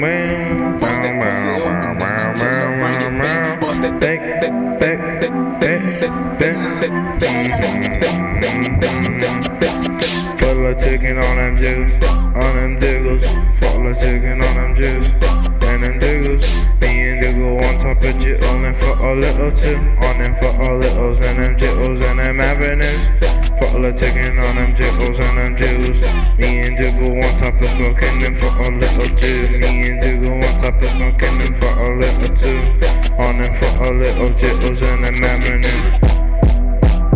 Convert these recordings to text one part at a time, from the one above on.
man. Bust that pussy open, till I bring it back. Bust that, that, that, that, that, that, that, that, that, that, that, that, that, that. Full of chicken on them juice, on them diggles. Full of chicken on them juice, and them diggles. Me and Diggle on top of jittle and for a little too. On them for all littles and them jittles and them avenues. Full of chicken on them jiggles and them juice. Me On them for a little jittles and them avenues.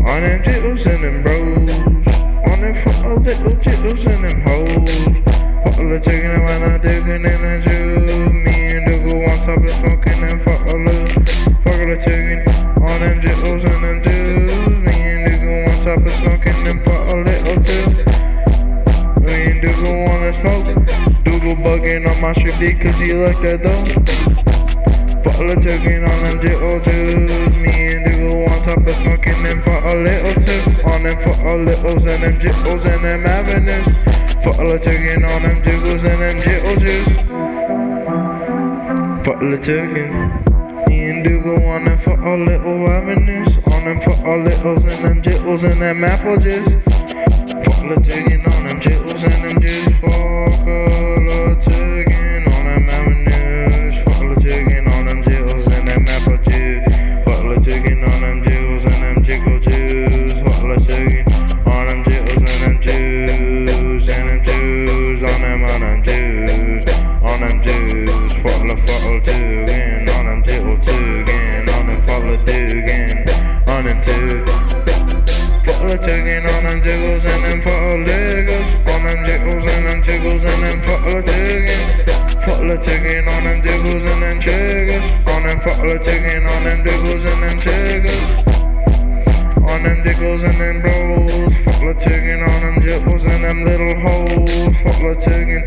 On them jittles and them bros. On them for a little jittles and them hoes. Full of chicken and when I digging in the juice. Me and Diggle on top of smoking them for a little. Fuck all the chicken. On them jittles and them juice. Me and Diggle on top of smoking them for a little too. Me and Diggle wanna smoke. Dougal bugging on my strip D cause he like that though. Of chicken on them jittle juice. Me and Diggle on top of smoking them for a little too. On them for a littles and them jittles and them avenues. Full of chicken on them jiggles and them jittle juice. Full of chicken. Me and Dougal on them for a little avenues. On them for a littles and them jittles and them apple juice. Full of chicken Of on them jiggles and them jiggles on them jiggles and them jiggles and them of chicken on them jiggles and them jiggles on them of on them jiggles and them jiggles. On them jiggles and them bros, chicken on them jiggles and them little hoes, full of chicken